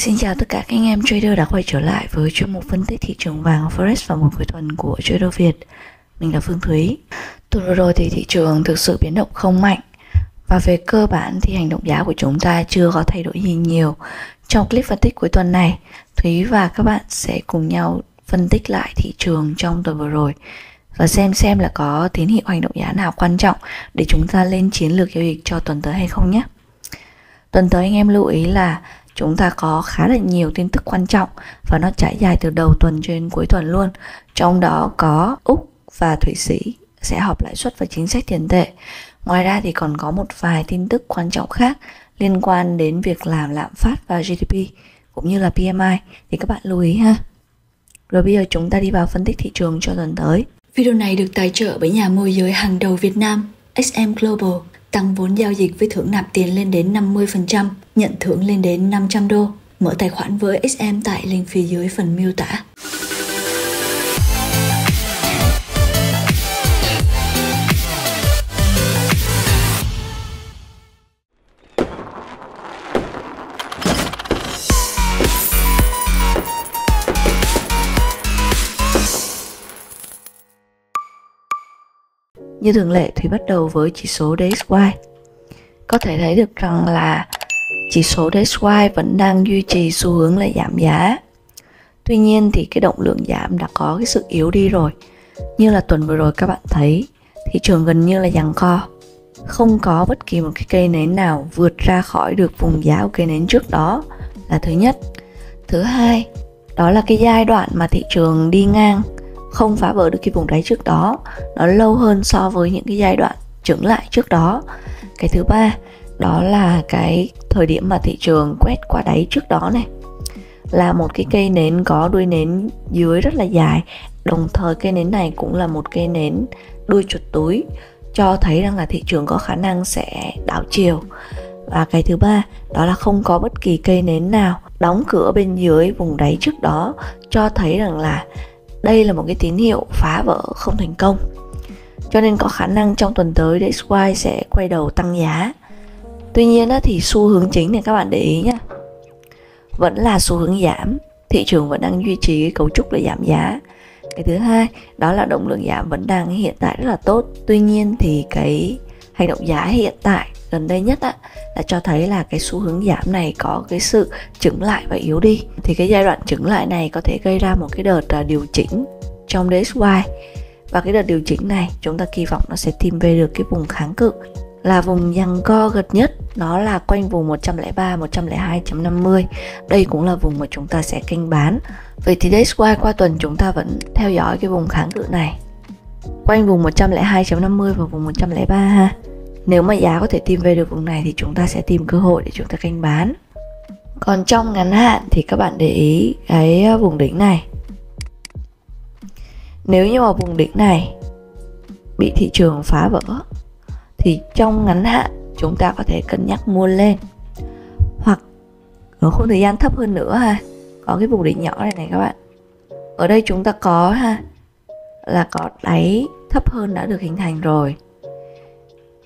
Xin chào tất cả các anh em trader đã quay trở lại với chuyên mục phân tích thị trường vàng Forex vào một cuối tuần của Trader Việt. Mình là Phương Thúy. Tuần vừa rồi thì thị trường thực sự biến động không mạnh và về cơ bản thì hành động giá của chúng ta chưa có thay đổi gì nhiều. Trong clip phân tích cuối tuần này, Thúy và các bạn sẽ cùng nhau phân tích lại thị trường trong tuần vừa rồi và xem xem là có tín hiệu hành động giá nào quan trọng để chúng ta lên chiến lược giao dịch cho tuần tới hay không nhé. Tuần tới anh em lưu ý là chúng ta có khá là nhiều tin tức quan trọng và nó trải dài từ đầu tuần cho đến cuối tuần luôn. Trong đó có Úc và Thụy Sĩ sẽ họp lãi suất và chính sách tiền tệ. Ngoài ra thì còn có một vài tin tức quan trọng khác liên quan đến việc làm lạm phát và GDP cũng như là PMI thì các bạn lưu ý ha. Rồi bây giờ chúng ta đi vào phân tích thị trường cho tuần tới. Video này được tài trợ bởi nhà môi giới hàng đầu Việt Nam SM Global tăng vốn giao dịch với thưởng nạp tiền lên đến 50%, nhận thưởng lên đến 500 đô. Mở tài khoản với SM tại link phía dưới phần miêu tả. Như thường lệ thì bắt đầu với chỉ số DXY. Có thể thấy được rằng là chỉ số DXY vẫn đang duy trì xu hướng là giảm giá. Tuy nhiên thì cái động lượng giảm đã có cái sự yếu đi rồi. Như là tuần vừa rồi các bạn thấy, thị trường gần như là giằng co. Không có bất kỳ một cái cây nến nào vượt ra khỏi được vùng giá của cây nến trước đó là thứ nhất. Thứ hai, đó là cái giai đoạn mà thị trường đi ngang không phá vỡ được cái vùng đáy trước đó. Nó lâu hơn so với những cái giai đoạn trứng lại trước đó. Cái thứ ba, đó là cái thời điểm mà thị trường quét qua đáy trước đó này. Là một cái cây nến có đuôi nến dưới rất là dài. Đồng thời cây nến này cũng là một cây nến đuôi chuột túi, cho thấy rằng là thị trường có khả năng sẽ đảo chiều. Và cái thứ ba, đó là không có bất kỳ cây nến nào đóng cửa bên dưới vùng đáy trước đó, cho thấy rằng là đây là một cái tín hiệu phá vỡ không thành công. Cho nên có khả năng trong tuần tới DXY sẽ quay đầu tăng giá. Tuy nhiên thì xu hướng chính này các bạn để ý nhé vẫn là xu hướng giảm. Thị trường vẫn đang duy trì cái cấu trúc là giảm giá. Cái thứ hai, đó là động lượng giảm vẫn đang hiện tại rất là tốt. Tuy nhiên thì cái hành động giá hiện tại gần đây nhất á, là cho thấy là cái xu hướng giảm này có cái sự chững lại và yếu đi. Thì cái giai đoạn chững lại này có thể gây ra một cái đợt à, điều chỉnh trong DXY. Và cái đợt điều chỉnh này chúng ta kỳ vọng nó sẽ tìm về được cái vùng kháng cự. Là vùng giằng co gật nhất nó là quanh vùng 103 102.50 đây cũng là vùng mà chúng ta sẽ canh bán. Vậy thì DXY qua tuần chúng ta vẫn theo dõi cái vùng kháng cự này. Quanh vùng 102.50 và vùng 103 ha nếu mà giá có thể tìm về được vùng này thì chúng ta sẽ tìm cơ hội để chúng ta canh bán. Còn trong ngắn hạn thì các bạn để ý cái ờ, vùng đỉnh này. Nếu như mà vùng đỉnh này bị thị trường phá vỡ, thì trong ngắn hạn chúng ta có thể cân nhắc mua lên. Hoặc ở khung thời gian thấp hơn nữa ha, có cái vùng đỉnh nhỏ này này các bạn. Ở đây chúng ta có ha, là có đáy thấp hơn đã được hình thành rồi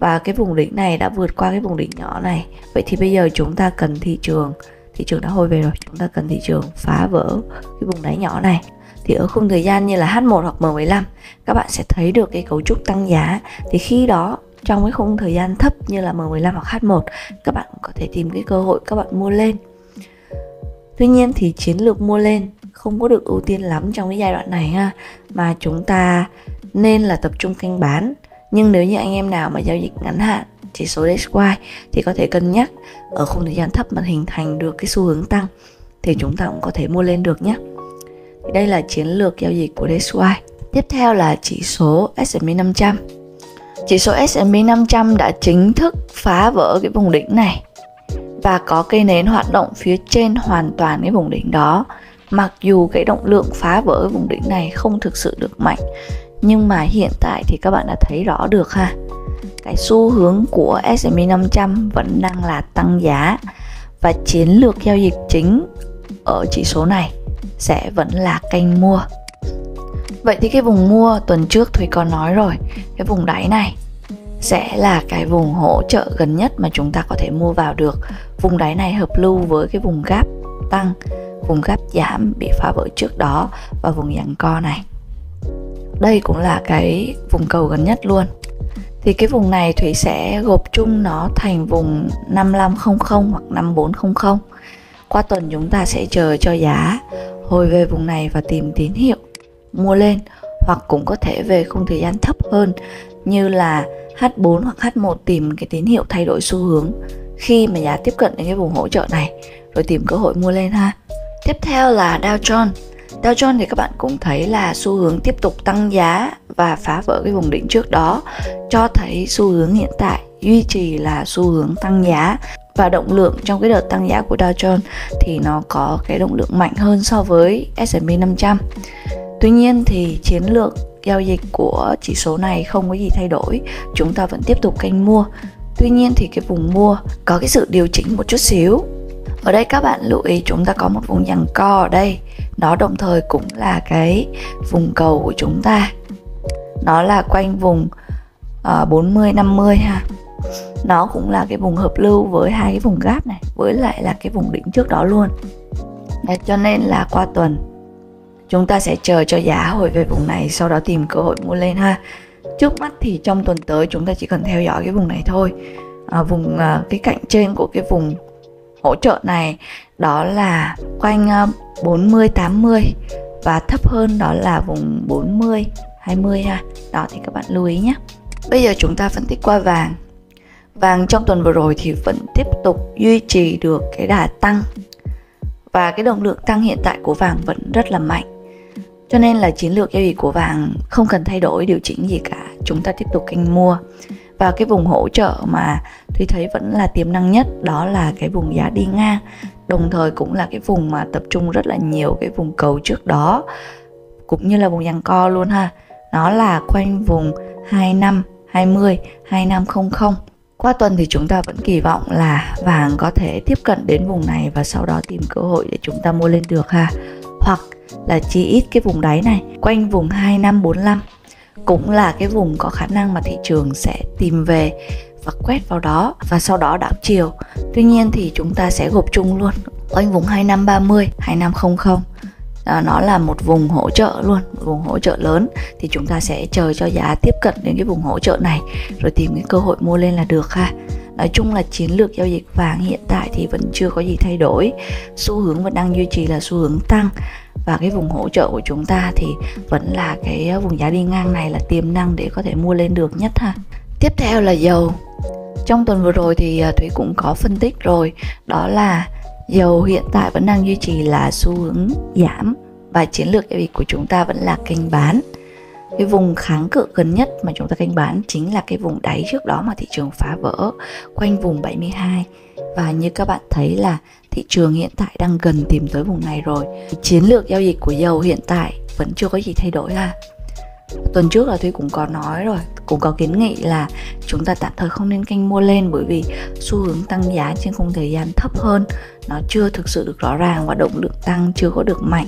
và cái vùng đỉnh này đã vượt qua cái vùng đỉnh nhỏ này. Vậy thì bây giờ chúng ta cần thị trường. Thị trường đã hồi về rồi. Chúng ta cần thị trường phá vỡ cái vùng đáy nhỏ này. Thì ở khung thời gian như là H1 hoặc M15 các bạn sẽ thấy được cái cấu trúc tăng giá. Thì khi đó, trong cái khung thời gian thấp như là M15 hoặc H1 các bạn có thể tìm cái cơ hội các bạn mua lên. Tuy nhiên thì chiến lược mua lên không có được ưu tiên lắm trong cái giai đoạn này ha. Mà chúng ta nên là tập trung canh bán nhưng nếu như anh em nào mà giao dịch ngắn hạn chỉ số DXY thì có thể cân nhắc. Ở khung thời gian thấp mà hình thành được cái xu hướng tăng thì chúng ta cũng có thể mua lên được nhé. Thì đây là chiến lược giao dịch của DXY tiếp theo là chỉ số S&P 500 chỉ số S&P 500 đã chính thức phá vỡ cái vùng đỉnh này và có cây nến hoạt động phía trên hoàn toàn cái vùng đỉnh đó. Mặc dù cái động lượng phá vỡ vùng đỉnh này không thực sự được mạnh nhưng mà hiện tại thì các bạn đã thấy rõ được ha. Cái xu hướng của S&P 500 vẫn đang là tăng giá và chiến lược giao dịch chính ở chỉ số này sẽ vẫn là kênh mua. Vậy thì cái vùng mua tuần trước Thùy có nói rồi, Cái vùng đáy này sẽ là cái vùng hỗ trợ gần nhất mà chúng ta có thể mua vào được. Vùng đáy này hợp lưu với cái vùng gap tăng, vùng gap giảm bị phá vỡ trước đó và vùng giằng co này đây cũng là cái vùng cầu gần nhất luôn thì cái vùng này Thủy sẽ gộp chung nó thành vùng 5500 hoặc 5400 qua tuần chúng ta sẽ chờ cho giá hồi về vùng này và tìm tín hiệu mua lên, hoặc cũng có thể về khung thời gian thấp hơn, như là H4 hoặc H1 tìm cái tín hiệu thay đổi xu hướng khi mà giá tiếp cận đến cái vùng hỗ trợ này, rồi tìm cơ hội mua lên ha. Tiếp theo là Dow Jones. Dow Jones thì các bạn cũng thấy là xu hướng tiếp tục tăng giá và phá vỡ cái vùng đỉnh trước đó cho thấy xu hướng hiện tại duy trì là xu hướng tăng giá và động lượng trong cái đợt tăng giá của Dow Jones thì nó có cái động lượng mạnh hơn so với S&P 500. Tuy nhiên thì chiến lược giao dịch của chỉ số này không có gì thay đổi, chúng ta vẫn tiếp tục canh mua. Tuy nhiên thì cái vùng mua có cái sự điều chỉnh một chút xíu. Ở đây các bạn lưu ý chúng ta có một vùng giằng co ở đây, nó đồng thời cũng là cái vùng cầu của chúng ta. Nó là quanh vùng uh, 40 50 ha. Nó cũng là cái vùng hợp lưu với hai cái vùng gáp này với lại là cái vùng đỉnh trước đó luôn. Đấy, cho nên là qua tuần chúng ta sẽ chờ cho giá hồi về vùng này sau đó tìm cơ hội mua lên ha. Trước mắt thì trong tuần tới chúng ta chỉ cần theo dõi cái vùng này thôi. À, vùng à, cái cạnh trên của cái vùng hỗ trợ này đó là quanh ờ, 40 80 và thấp hơn đó là vùng 40 20 ha đó thì các bạn lưu ý nhé bây giờ chúng ta phân tích qua vàng Vàng trong tuần vừa rồi thì vẫn tiếp tục duy trì được cái đà tăng và cái động lượng tăng hiện tại của vàng vẫn rất là mạnh. Cho nên là chiến lược giao dịch của vàng không cần thay đổi điều chỉnh gì cả, chúng ta tiếp tục kênh mua. Và cái vùng hỗ trợ mà thì thấy vẫn là tiềm năng nhất đó là cái vùng giá đi ngang. Đồng thời cũng là cái vùng mà tập trung rất là nhiều cái vùng cầu trước đó Cũng như là vùng giằng co luôn ha. Nó là quanh vùng 25, 20, 2500 qua tuần thì chúng ta vẫn kỳ vọng là vàng có thể tiếp cận đến vùng này và sau đó tìm cơ hội để chúng ta mua lên được ha. Hoặc là chi ít cái vùng đáy này quanh vùng 2545 cũng là cái vùng có khả năng mà thị trường sẽ tìm về và quét vào đó và sau đó đảo chiều. Tuy nhiên thì chúng ta sẽ gộp chung luôn quanh vùng 2530, 2500 à, nó là một vùng hỗ trợ luôn một vùng hỗ trợ lớn. Thì chúng ta sẽ chờ cho giá tiếp cận đến cái vùng hỗ trợ này rồi tìm cái cơ hội mua lên là được ha. Nói chung là chiến lược giao dịch vàng hiện tại thì vẫn chưa có gì thay đổi. Xu hướng vẫn đang duy trì là xu hướng tăng. Và cái vùng hỗ trợ của chúng ta thì vẫn là cái vùng giá đi ngang này là tiềm năng để có thể mua lên được nhất ha tiếp theo là dầu trong tuần vừa rồi thì à, thủy cũng có phân tích rồi, đó là Dầu hiện tại vẫn đang duy trì là xu hướng giảm và chiến lược giao dịch của chúng ta vẫn là kênh bán. Cái vùng kháng cự gần nhất mà chúng ta kênh bán chính là cái vùng đáy trước đó mà thị trường phá vỡ quanh vùng 72 và như các bạn thấy là thị trường hiện tại đang gần tìm tới vùng này rồi. Chiến lược giao dịch của dầu hiện tại vẫn chưa có gì thay đổi ha tuần trước là Thúy cũng có nói rồi, cũng có kiến nghị là chúng ta tạm thời không nên canh mua lên bởi vì xu hướng tăng giá trên khung thời gian thấp hơn, nó chưa thực sự được rõ ràng và động lượng tăng chưa có được mạnh.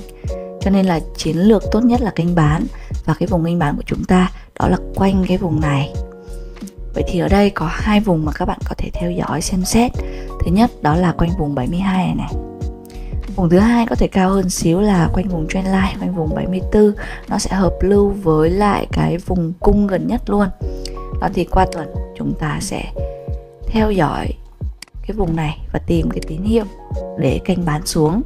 Cho nên là chiến lược tốt nhất là kênh bán và cái vùng kênh bán của chúng ta đó là quanh cái vùng này. Vậy thì ở đây có hai vùng mà các bạn có thể theo dõi xem xét. Thứ nhất đó là quanh vùng 72 này này. Vùng thứ hai có thể cao hơn xíu là quanh vùng trendline, quanh vùng 74 Nó sẽ hợp lưu với lại cái vùng cung gần nhất luôn. Đó thì qua tuần chúng ta sẽ theo dõi cái vùng này và tìm cái tín hiệu để canh bán xuống.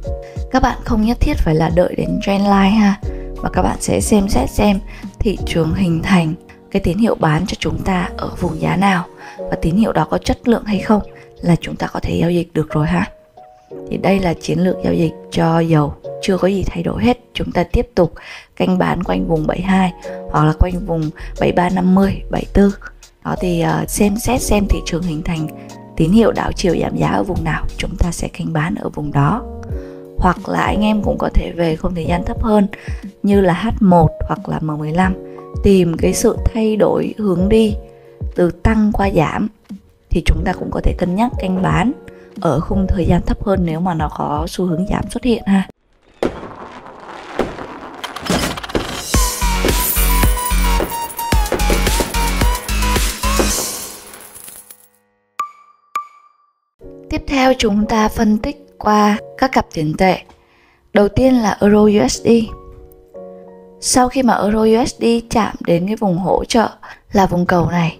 Các bạn không nhất thiết phải là đợi đến trendline ha mà các bạn sẽ xem xét xem thị trường hình thành cái tín hiệu bán cho chúng ta ở vùng giá nào và tín hiệu đó có chất lượng hay không là chúng ta có thể giao dịch được rồi ha thì đây là chiến lược giao dịch cho dầu. Chưa có gì thay đổi hết. Chúng ta tiếp tục canh bán quanh vùng 72 hoặc là quanh vùng 7350 74 đó thì uh, xem xét xem thị trường hình thành tín hiệu đảo chiều giảm giá ở vùng nào. Chúng ta sẽ canh bán ở vùng đó. Hoặc là anh em cũng có thể về không thời gian thấp hơn như là H1 hoặc là M15 tìm cái sự thay đổi hướng đi từ tăng qua giảm. Thì chúng ta cũng có thể cân nhắc canh bán ở khung thời gian thấp hơn nếu mà nó có xu hướng giảm xuất hiện ha Tiếp theo chúng ta phân tích qua các cặp tiền tệ. Đầu tiên là Euro USD. Sau khi mà Euro USD chạm đến cái vùng hỗ trợ là vùng cầu này,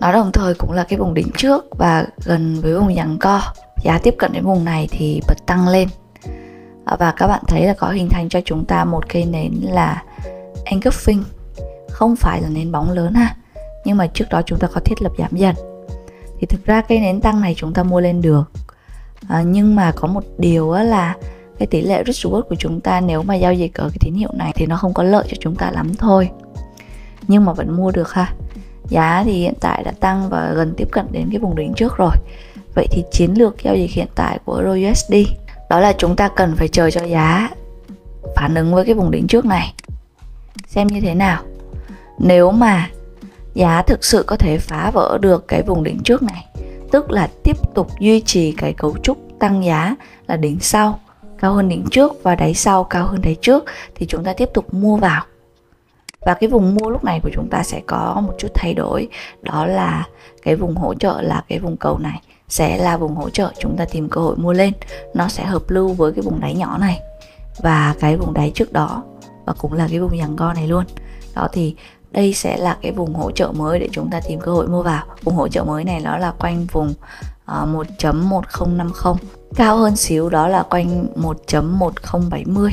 nó đồng thời cũng là cái vùng đỉnh trước và gần với vùng giằng co. Giá tiếp cận đến vùng này thì bật tăng lên. À, và các bạn thấy là có hình thành cho chúng ta một cây nến là engulfing, không phải là nến bóng lớn ha. Nhưng mà trước đó chúng ta có thiết lập giảm dần. Thì thực ra cây nến tăng này chúng ta mua lên được à, nhưng mà có một điều là cái tỷ lệ risk reward của chúng ta nếu mà giao dịch ở cái tín hiệu này thì nó không có lợi cho chúng ta lắm thôi nhưng mà vẫn mua được ha giá thì hiện tại đã tăng và gần tiếp cận đến cái vùng đỉnh trước rồi. Vậy thì chiến lược giao dịch hiện tại của EURUSD đó là chúng ta cần phải chờ cho giá phản ứng với cái vùng đỉnh trước này. Xem như thế nào. Nếu mà giá thực sự có thể phá vỡ được cái vùng đỉnh trước này, tức là tiếp tục duy trì cái cấu trúc tăng giá là đỉnh sau, cao hơn đỉnh trước và đáy sau, cao hơn đáy trước, thì chúng ta tiếp tục mua vào và cái vùng mua lúc này của chúng ta sẽ có một chút thay đổi. Đó là cái vùng hỗ trợ là cái vùng cầu này. Sẽ là vùng hỗ trợ chúng ta tìm cơ hội mua lên. Nó sẽ hợp lưu với cái vùng đáy nhỏ này và cái vùng đáy trước đó. Và cũng là cái vùng giằng co này luôn. Đó thì đây sẽ là cái vùng hỗ trợ mới để chúng ta tìm cơ hội mua vào. Vùng hỗ trợ mới này nó là quanh vùng ờ, uh, 1.1050 cao hơn xíu đó là quanh 1.1070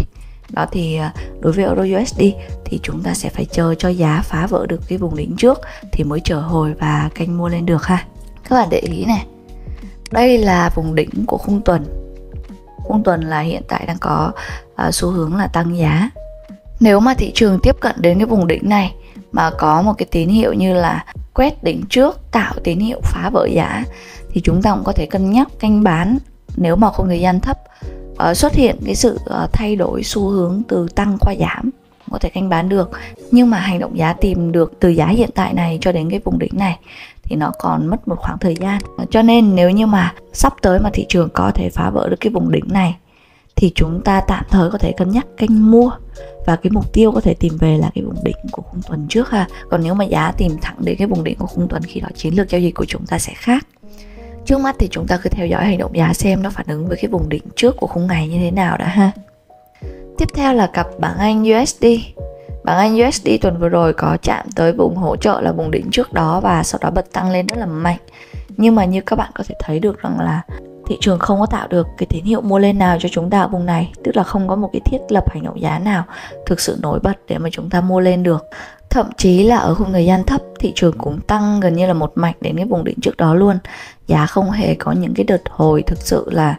đó thì à, đối với euro USD thì chúng ta sẽ phải chờ cho giá phá vỡ được cái vùng đỉnh trước thì mới trở hồi và canh mua lên được ha. Các bạn để ý này đây là vùng đỉnh của khung tuần. Khung tuần là hiện tại đang có uh, xu hướng là tăng giá. Nếu mà thị trường tiếp cận đến cái vùng đỉnh này mà có một cái tín hiệu như là quét đỉnh trước tạo tín hiệu phá vỡ giá thì chúng ta cũng có thể cân nhắc canh bán nếu mà không thời gian thấp uh, xuất hiện cái sự uh, thay đổi xu hướng từ tăng qua giảm có thể canh bán được. Nhưng mà hành động giá tìm được từ giá hiện tại này cho đến cái vùng đỉnh này thì nó còn mất một khoảng thời gian. Cho nên nếu như mà sắp tới mà thị trường có thể phá vỡ được cái vùng đỉnh này thì chúng ta tạm thời có thể cân nhắc canh mua và cái mục tiêu có thể tìm về là cái vùng đỉnh của khung tuần trước ha. Còn nếu mà giá tìm thẳng đến cái vùng đỉnh của khung tuần khi đó chiến lược giao dịch của chúng ta sẽ khác trước mắt thì chúng ta cứ theo dõi hành động giá xem nó phản ứng với cái vùng đỉnh trước của khung ngày như thế nào đã ha. Tiếp theo là cặp bảng Anh USD bảng Anh USD tuần vừa rồi có chạm tới vùng hỗ trợ là vùng đỉnh trước đó và sau đó bật tăng lên rất là mạnh. Nhưng mà như các bạn có thể thấy được rằng là thị trường không có tạo được cái tín hiệu mua lên nào cho chúng ta ở vùng này, tức là không có một cái thiết lập hành động giá nào thực sự nổi bật để mà chúng ta mua lên được. Thậm chí là ở khung thời gian thấp thị trường cũng tăng gần như là một mạch đến cái vùng đỉnh trước đó luôn. Giá không hề có những cái đợt hồi thực sự là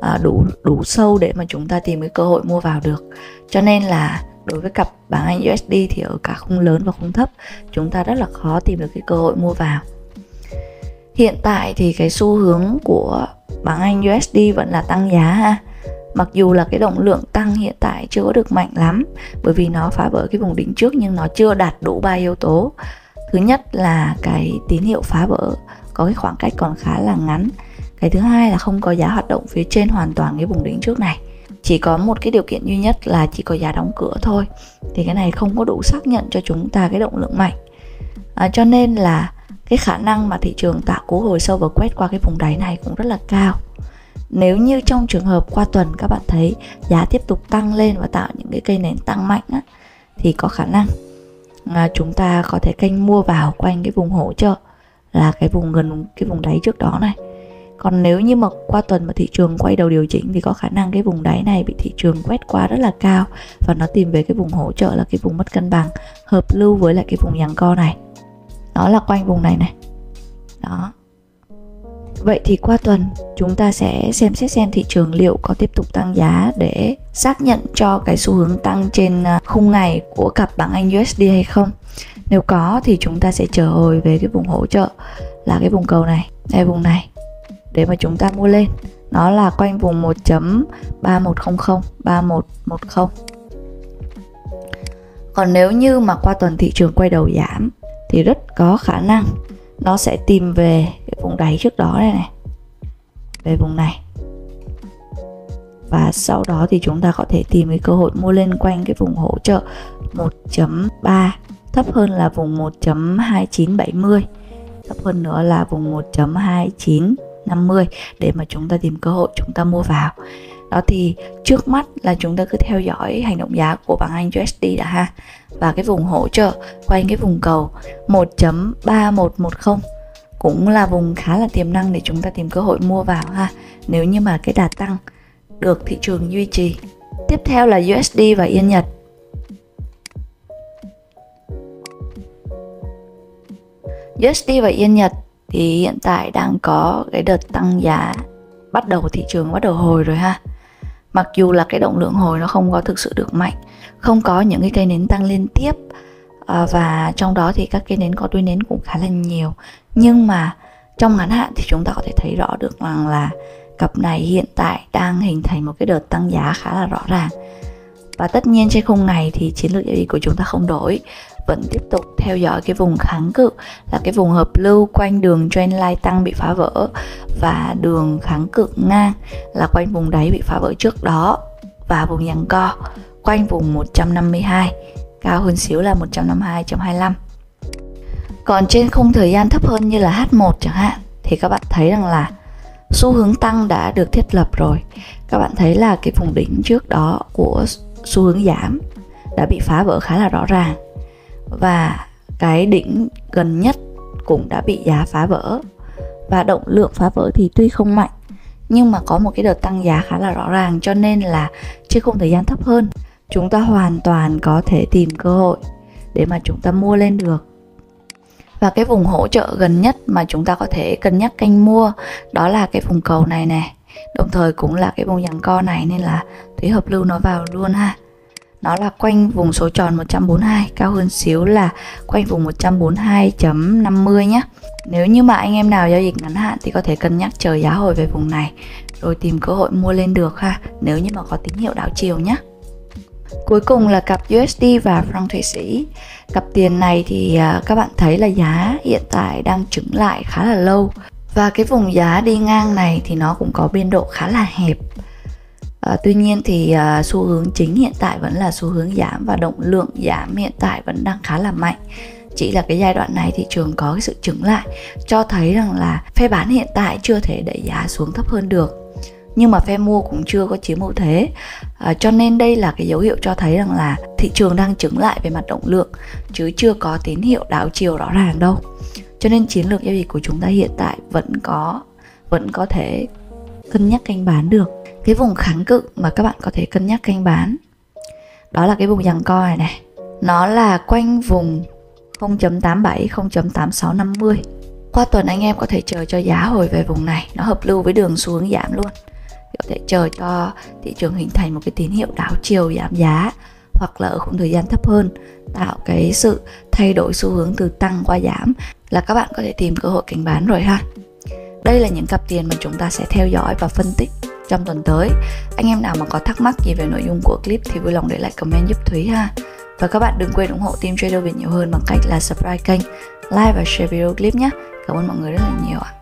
à, đủ đủ sâu để mà chúng ta tìm cái cơ hội mua vào được. Cho nên là đối với cặp bảng Anh USD thì ở cả khung lớn và khung thấp chúng ta rất là khó tìm được cái cơ hội mua vào. Hiện tại thì cái xu hướng của bảng Anh USD vẫn là tăng giá ha. Mặc dù là cái động lượng tăng hiện tại chưa có được mạnh lắm bởi vì nó phá vỡ cái vùng đỉnh trước nhưng nó chưa đạt đủ ba yếu tố thứ nhất là cái tín hiệu phá vỡ có cái khoảng cách còn khá là ngắn. Cái thứ hai là không có giá hoạt động phía trên hoàn toàn cái vùng đỉnh trước này. Chỉ có một cái điều kiện duy nhất là chỉ có giá đóng cửa thôi. Thì cái này không có đủ xác nhận cho chúng ta cái động lượng mạnh. À, cho nên là cái khả năng mà thị trường tạo cú hồi sâu và quét qua cái vùng đáy này cũng rất là cao. Nếu như trong trường hợp qua tuần các bạn thấy giá tiếp tục tăng lên và tạo những cái cây nến tăng mạnh á, thì có khả năng à, chúng ta có thể canh mua vào quanh cái vùng hỗ trợ là cái vùng gần cái vùng đáy trước đó này. Còn nếu như mà qua tuần mà thị trường quay đầu điều chỉnh thì có khả năng cái vùng đáy này bị thị trường quét qua rất là cao và nó tìm về cái vùng hỗ trợ là cái vùng mất cân bằng hợp lưu với lại cái vùng giằng co này. Đó là quanh vùng này này. Đó vậy thì qua tuần, chúng ta sẽ xem xét xem thị trường liệu có tiếp tục tăng giá để xác nhận cho cái xu hướng tăng trên à, khung ngày của cặp bảng Anh USD hay không. Nếu có thì chúng ta sẽ trở hồi về cái vùng hỗ trợ là cái vùng cầu này, đây, vùng này, để mà chúng ta mua lên. Nó là quanh vùng 1.3100 3110 còn nếu như mà qua tuần thị trường quay đầu giảm thì rất có khả năng nó sẽ tìm về cái vùng đáy trước đó đây này. Về vùng này. Và sau đó thì chúng ta có thể tìm cái cơ hội mua lên quanh cái vùng hỗ trợ 1.3 thấp hơn là vùng 1.2970 thấp hơn nữa là vùng 1.2950 để mà chúng ta tìm cơ hội chúng ta mua vào đó thì trước mắt là chúng ta cứ theo dõi hành động giá của bảng Anh USD đã ha. Và cái vùng hỗ trợ quanh cái vùng cầu 1.3110 cũng là vùng khá là tiềm năng để chúng ta tìm cơ hội mua vào ha. Nếu như mà cái đà tăng được thị trường duy trì. Tiếp theo là USD và Yên Nhật. USD và Yên Nhật thì hiện tại đang có cái đợt tăng giá bắt đầu thị trường bắt đầu hồi rồi ha mặc dù là cái động lượng hồi nó không có thực sự được mạnh không có những cái cây nến tăng liên tiếp à, và trong đó thì các cây nến có đuôi nến cũng khá là nhiều. Nhưng mà trong ngắn hạn thì chúng ta có thể thấy rõ được rằng là cặp này hiện tại đang hình thành một cái đợt tăng giá khá là rõ ràng. Và tất nhiên trên khung ngày thì chiến lược giao dịch của chúng ta không đổi vẫn tiếp tục theo dõi cái vùng kháng cự, là cái vùng hợp lưu quanh đường trendline tăng bị phá vỡ và đường kháng cự ngang là quanh vùng đáy bị phá vỡ trước đó và vùng giằng co quanh vùng 152 cao hơn xíu là 152.25 còn trên khung thời gian thấp hơn như là H1 chẳng hạn, thì các bạn thấy rằng là xu hướng tăng đã được thiết lập rồi. Các bạn thấy là cái vùng đỉnh trước đó của xu hướng giảm đã bị phá vỡ khá là rõ ràng và cái đỉnh gần nhất cũng đã bị giá phá vỡ. Và động lượng phá vỡ thì tuy không mạnh, nhưng mà có một cái đợt tăng giá khá là rõ ràng, cho nên là trên khung thời gian thấp hơn, chúng ta hoàn toàn có thể tìm cơ hội để mà chúng ta mua lên được. Và cái vùng hỗ trợ gần nhất mà chúng ta có thể cân nhắc canh mua, đó là cái vùng cầu này nè đồng thời cũng là cái vùng giằng co này, nên là thủy hợp lưu nó vào luôn ha nó là quanh vùng số tròn 142 cao hơn xíu là quanh vùng 142.50 nhé nếu như mà anh em nào giao dịch ngắn hạn thì có thể cân nhắc chờ giá hồi về vùng này, rồi tìm cơ hội mua lên được ha, nếu như mà có tín hiệu đảo chiều nhé Cuối cùng là cặp USD và franc Thụy Sĩ. Cặp tiền này thì à, các bạn thấy là giá hiện tại đang chứng lại khá là lâu. Và cái vùng giá đi ngang này thì nó cũng có biên độ khá là hẹp. À, tuy nhiên thì à, xu hướng chính hiện tại vẫn là xu hướng giảm và động lượng giảm hiện tại vẫn đang khá là mạnh. Chỉ là cái giai đoạn này thị trường có cái sự chứng lại cho thấy rằng là phe bán hiện tại chưa thể đẩy giá xuống thấp hơn được. Nhưng mà phe mua cũng chưa có chiếm ưu thế. À, cho nên đây là cái dấu hiệu cho thấy rằng là thị trường đang chứng lại về mặt động lượng chứ chưa có tín hiệu đảo chiều rõ ràng đâu. Cho nên chiến lược giao dịch của chúng ta hiện tại vẫn có vẫn có thể cân nhắc canh bán được cái vùng kháng cự mà các bạn có thể cân nhắc canh bán. Đó là cái vùng giằng co này này. Nó là quanh vùng 0.87 0.8650 qua tuần anh em có thể chờ cho giá hồi về vùng này. Nó hợp lưu với đường xuống giảm luôn. Có thể chờ cho thị trường hình thành một cái tín hiệu đảo chiều giảm giá, hoặc là ở khung thời gian thấp hơn, tạo cái sự thay đổi xu hướng từ tăng qua giảm. Là các bạn có thể tìm cơ hội canh bán rồi ha đây là những cặp tiền mà chúng ta sẽ theo dõi và phân tích trong tuần tới. Anh em nào mà có thắc mắc gì về nội dung của clip thì vui lòng để lại comment giúp thúy ha. Và các bạn đừng quên ủng hộ team trader việt nhiều hơn bằng cách là subscribe kênh, like và share video clip nhé. Cảm ơn mọi người rất là nhiều ạ.